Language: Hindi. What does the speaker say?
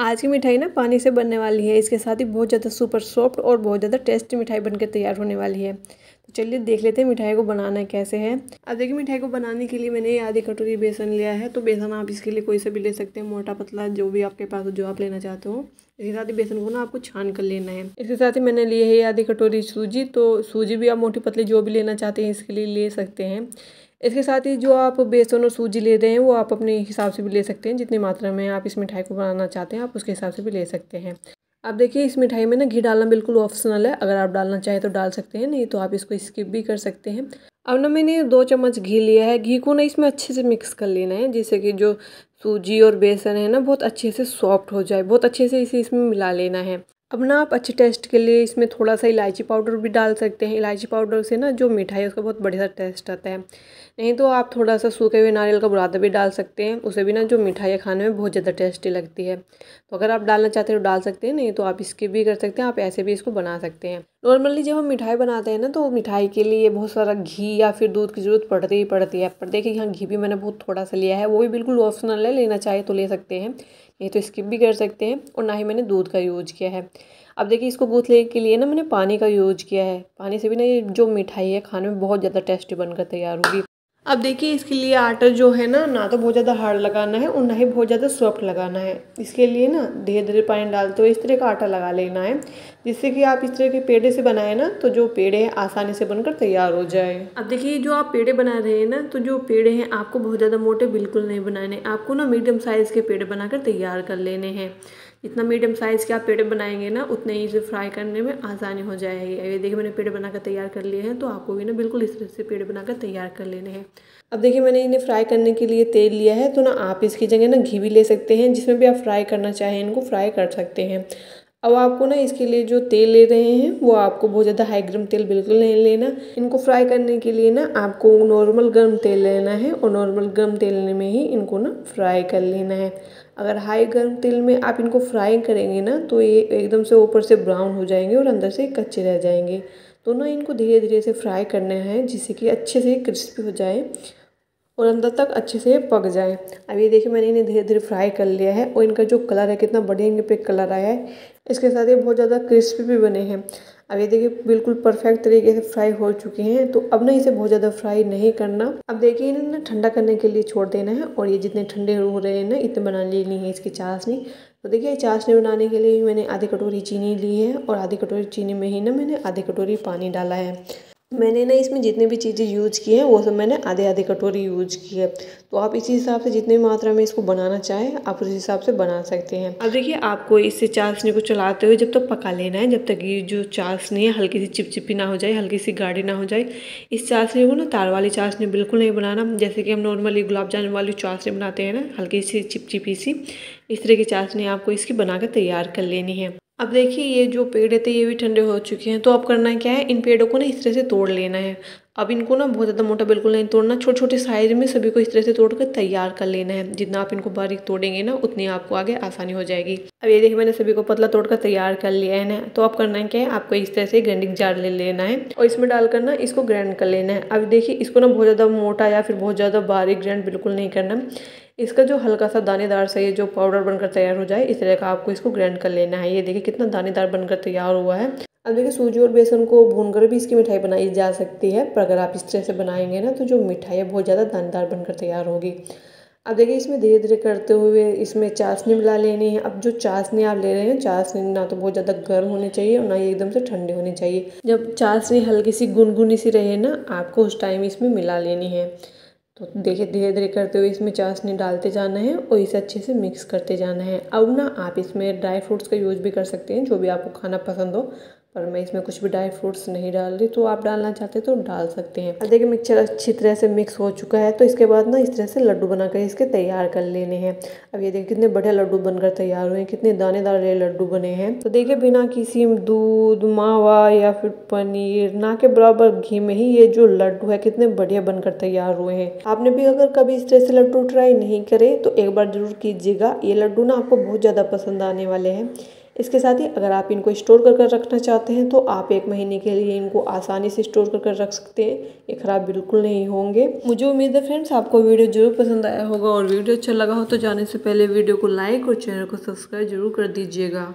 आज की मिठाई ना पानी से बनने वाली है। इसके साथ ही बहुत ज़्यादा सुपर सॉफ्ट और बहुत ज़्यादा टेस्टी मिठाई बनकर तैयार होने वाली है। तो चलिए देख लेते हैं मिठाई को बनाना कैसे है। अब देखिए मिठाई को बनाने के लिए मैंने आधी कटोरी बेसन लिया है। तो बेसन आप इसके लिए कोई सा भी ले सकते हैं, मोटा, पतला, जो भी आपके पास हो, जो आप लेना चाहते हो। इसके साथ ही बेसन को ना आपको छान कर लेना है। इसके साथ ही मैंने लिए है आधी कटोरी सूजी। तो सूजी भी आप मोटी पतली जो भी लेना चाहते हैं इसके लिए ले सकते हैं। इसके साथ ही जो आप बेसन और सूजी ले रहे हैं, वो आप अपने हिसाब से भी ले सकते हैं, जितनी मात्रा में आप इस मिठाई को बनाना चाहते हैं, आप उसके हिसाब से भी ले सकते हैं। अब देखिए, इस मिठाई में ना घी डालना बिल्कुल ऑप्शनल है। अगर आप डालना चाहें तो डाल सकते हैं, नहीं तो आप इसको स्किप भी कर सकते हैं। अब ना मैंने दो चम्मच घी लिया है। घी को ना इसमें अच्छे से मिक्स कर लेना है, जिससे कि जो सूजी और बेसन है ना, बहुत अच्छे से सॉफ्ट हो जाए, बहुत अच्छे से इसे इसमें मिला लेना है। अब ना आप अच्छे टेस्ट के लिए इसमें थोड़ा सा इलायची पाउडर भी डाल सकते हैं। इलायची पाउडर से ना जो मिठाई है, उसका बहुत बढ़िया टेस्ट आता है। नहीं तो आप थोड़ा सा सूखे हुए नारियल का बुरादा भी डाल सकते हैं, उसे भी ना जो मिठाई खाने में बहुत ज़्यादा टेस्टी लगती है। तो अगर आप डालना चाहते हैं तो डाल सकते हैं, नहीं तो आप इसके भी कर सकते हैं, आप ऐसे भी इसको बना सकते हैं। नॉर्मली जब हम मिठाई बनाते हैं ना तो मिठाई के लिए बहुत सारा घी या फिर दूध की ज़रूरत पड़ती ही पड़ती है। पर देखिए यहाँ घी भी मैंने बहुत थोड़ा सा लिया है, वो भी बिल्कुल ऑप्शनल है, लेना चाहे तो ले सकते हैं। नहीं तो स्किप भी कर सकते हैं और ना ही मैंने दूध का यूज़ किया है। अब देखिए, इसको गूँथने के लिए ना मैंने पानी का यूज़ किया है। पानी से भी ना ये जो मिठाई है खाने में बहुत ज़्यादा टेस्टी बनकर तैयार होगी। अब देखिए, इसके लिए आटा जो है ना ना तो बहुत ज़्यादा हार्ड लगाना है और ना ही बहुत ज़्यादा सॉफ्ट लगाना है। इसके लिए ना धीरे धीरे पानी डालते हुए इस तरह का आटा लगा लेना है। जिससे कि आप इस तरह के पेड़े से बनाए ना तो जो पेड़े हैं आसानी से बनकर तैयार हो जाए। अब देखिए, जो आप पेड़े बना रहे हैं ना तो जो पेड़े हैं आपको बहुत ज़्यादा मोटे बिल्कुल नहीं बनाने। आपको ना मीडियम साइज़ के पेड़े बनाकर तैयार कर लेने हैं। जितना मीडियम साइज़ के आप पेड़े बनाएँगे ना, उतने ही इसे फ्राई करने में आसानी हो जाएगी। ये देखिए, मैंने पेड़े बनाकर तैयार कर लिए हैं तो आपको भी ना बिल्कुल इस तरह से पेड़े बनाकर तैयार कर लेने हैं। अब देखिए, मैंने इन्हें फ्राई करने के लिए तेल लिया है तो ना आप इसकी जगह ना घी भी ले सकते हैं, जिसमें भी आप फ्राई करना चाहें, इनको फ्राई कर सकते हैं। अब आपको ना इसके लिए जो तेल ले रहे हैं, वो आपको बहुत ज़्यादा हाई गर्म तेल बिल्कुल नहीं लेना। इनको फ्राई करने के लिए ना आपको नॉर्मल गर्म तेल लेना है और नॉर्मल गर्म तेल में ही इनको ना फ्राई कर लेना है। अगर हाई गर्म तेल में आप इनको फ्राई करेंगे ना तो ये एकदम से ऊपर से ब्राउन हो जाएँगे और अंदर से कच्चे रह जाएँगे। तो ना इनको धीरे धीरे से फ्राई करना है, जिससे कि अच्छे से क्रिस्पी हो जाए। और अंदर तक अच्छे से पक जाए। अब ये देखिए मैंने इन्हें धीरे धीरे फ्राई कर लिया है और इनका जो कलर है कितना बढ़िया इनके पे कलर आया है। इसके साथ ये बहुत ज़्यादा क्रिस्पी भी बने हैं। अब ये देखिए बिल्कुल परफेक्ट तरीके से फ्राई हो चुके हैं तो अब ना इसे बहुत ज़्यादा फ्राई नहीं करना। अब देखिए इन्हें ना ठंडा करने के लिए छोड़ देना है और ये जितने ठंडे हो रहे हैं ना, इतने बना लेनी है इसकी चाशनी। तो देखिए चाशनी बनाने के लिए मैंने आधी कटोरी चीनी ली है और आधी कटोरी चीनी में ही ना मैंने आधी कटोरी पानी डाला है। मैंने ना इसमें जितने भी चीज़ें यूज़ की हैं, वो सब मैंने आधे आधे कटोरी यूज़ की है। तो आप इसी हिसाब से जितनी मात्रा में इसको बनाना चाहें, आप उस हिसाब से बना सकते हैं। अब देखिए, आपको इससे चाशनी को चलाते हुए जब तक तो पका लेना है, जब तक ये जो चाशनी है, हल्की सी चिपचिपी ना हो जाए, हल्की सी गाढ़ी ना हो जाए, इस चाशनी को ना तार वाली चाशनी बिल्कुल नहीं बनाना। जैसे कि हम नॉर्मली गुलाब जामुन वाली चाशनी बनाते हैं ना, हल्की सी चिपचिपी सी, इस तरह की चाशनी आपको इसकी बना कर तैयार कर लेनी है। अब देखिए, ये जो पेड़ थे, ये भी ठंडे हो चुके हैं तो अब करना क्या है? इन पेड़ों को ना इस तरह से तोड़ लेना है। अब इनको ना बहुत ज़्यादा मोटा बिल्कुल नहीं तोड़ना छोटे छोटे साइज़ में सभी को इस तरह से तोड़ कर तैयार कर लेना है। जितना आप इनको बारीक तोड़ेंगे ना, उतनी आपको आगे आसानी हो जाएगी। अब ये देखिए, मैंने सभी को पतला तोड़ कर तैयार कर लिया है ना। तो अब करना क्या है? आपको इस तरह से ग्राइंडिंग जार ले लेना है और इसमें डालकर ना इसको ग्राइंड कर लेना है। अब देखिए, इसको ना बहुत ज़्यादा मोटा या फिर बहुत ज़्यादा बारीक ग्राइंड बिल्कुल नहीं करना। इसका जो हल्का सा दानेदार सा ये जो पाउडर बनकर तैयार हो जाए, इस तरह का आपको इसको ग्राइंड कर लेना है। ये देखिए कितना दानेदार बनकर तैयार हुआ है। अब देखिए सूजी और बेसन को भूनकर भी इसकी मिठाई बनाई जा सकती है, पर अगर आप इस तरह से बनाएँगे ना तो जो मिठाई है, बहुत ज़्यादा दानेदार बनकर तैयार होगी। अब देखिए इसमें धीरे धीरे करते हुए इसमें चाशनी मिला लेनी है। अब जो चाशनी आप ले रहे हैं, चाशनी ना तो बहुत ज़्यादा गर्म होनी चाहिए और ना ही एकदम से ठंडी होनी चाहिए। जब चाशनी हल्की सी गुनगुनी सी रहे ना, आपको उस टाइम इसमें मिला लेनी है। तो देखिए धीरे धीरे करते हुए इसमें चाशनी डालते जाना है और इसे अच्छे से मिक्स करते जाना है। अब ना आप इसमें ड्राई फ्रूट्स का यूज़ भी कर सकते हैं, जो भी आपको खाना पसंद हो। पर मैं इसमें कुछ भी ड्राई फ्रूट्स नहीं डाल रही तो आप डालना चाहते तो डाल सकते हैं। देखिए मिक्सचर अच्छी तरह से मिक्स हो चुका है तो इसके बाद ना इस तरह से लड्डू बनाकर इसके तैयार कर लेने हैं। अब ये देखिए, कितने बढ़िया लड्डू बनकर तैयार हुए हैं, कितने दानेदार लड्डू बने हैं। तो देखिए, बिना किसी दूध, मावा या फिर पनीर, ना के बराबर घी में ही ये जो लड्डू है, कितने बढ़िया बनकर तैयार हुए हैं। आपने भी अगर कभी इस तरह से लड्डू ट्राई नहीं करे तो एक बार ज़रूर कीजिएगा। ये लड्डू ना आपको बहुत ज़्यादा पसंद आने वाले हैं। इसके साथ ही अगर आप इनको स्टोर कर कर रखना चाहते हैं तो आप एक महीने के लिए इनको आसानी से स्टोर कर कर रख सकते हैं। ये ख़राब बिल्कुल नहीं होंगे। मुझे उम्मीद है फ्रेंड्स, आपको वीडियो ज़रूर पसंद आया होगा। और वीडियो अच्छा लगा हो तो जाने से पहले वीडियो को लाइक और चैनल को सब्सक्राइब ज़रूर कर दीजिएगा।